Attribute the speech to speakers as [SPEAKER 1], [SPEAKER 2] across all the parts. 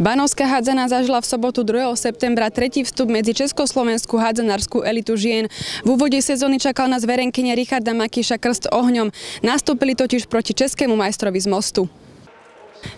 [SPEAKER 1] Banovská hádzana zažila v sobotu 2. septembra tretí vstup medzi Československú hádzanárskú elitu žien. V úvode sezóny čakal nás verenkyne Richarda Makiša krst ohňom. Nastúpili totiž proti českému majstrovi z Mostu.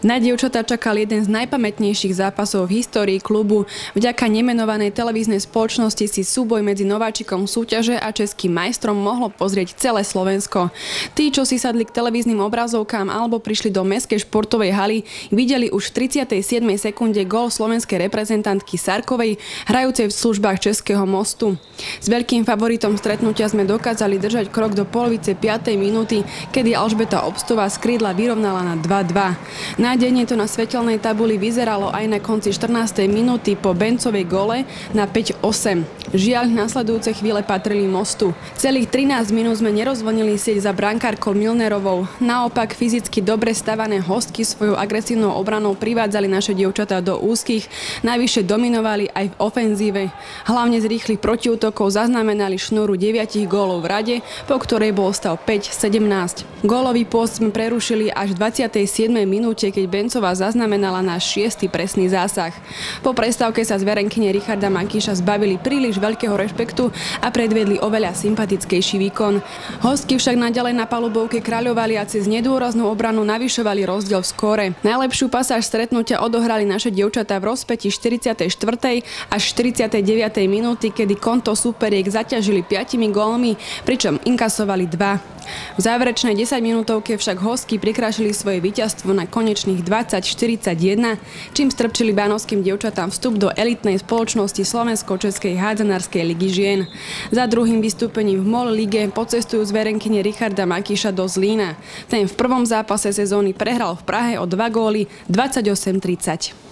[SPEAKER 1] Na dievčatá čakal jeden z najpamätnejších zápasov v histórii klubu. Vďaka nemenovanej televíznej spoločnosti si súboj medzi nováčikom súťaže a českým majstrom mohlo pozrieť celé Slovensko. Tí, čo si sadli k televíznym obrazovkám alebo prišli do mestskej športovej haly, videli už v 37. sekunde gól slovenskej reprezentantky Sarkovej, hrajúcej v službách Českého mostu. S veľkým favoritom stretnutia sme dokázali držať krok do polovice 5. minúty, kedy Alžbeta Obstová z vyrovnala na 2-2. Nádejne to na svetelnej tabuli vyzeralo aj na konci 14. minúty po Bencovej gole na 5-8. Žiaľ, nasledujúce chvíle patrili mostu. Celých 13 minút sme nerozvonili sieť za brankárkou Milnerovou. Naopak fyzicky dobre stavané hostky svojou agresívnou obranou privádzali naše dievčatá do úzkých, najvyššie dominovali aj v ofenzíve. Hlavne z rýchlych protiútokov zaznamenali šnúru 9 gólov v rade, po ktorej bol stav 5-17. Gólový post sme prerušili až v 27. minúte, keď keď Bencová zaznamenala náš šiestý presný zásah. Po prestávke sa zverenkyne Richarda Mankíša zbavili príliš veľkého rešpektu a predviedli oveľa sympatickejší výkon. Hostky však naďalej na palubovke kráľovali a cez nedôraznú obranu navyšovali rozdiel v skóre. Najlepšiu pasáž stretnutia odohrali naše dievčatá v rozpeti 44. až 49. minúty, kedy konto superiek zaťažili 5 gólmi, pričom inkasovali dva. V záverečnej 10 minútovke však hostky prikrášili svoje víťazstvo na konečných 20-41, čím strpčili bánovským dievčatám vstup do elitnej spoločnosti Slovensko-Českej hádzanárskej ligy žien. Za druhým vystúpením v MOL lige pocestujú z verenkyne Richarda Makíša do Zlína. Ten v prvom zápase sezóny prehral v Prahe o dva góly 28-30.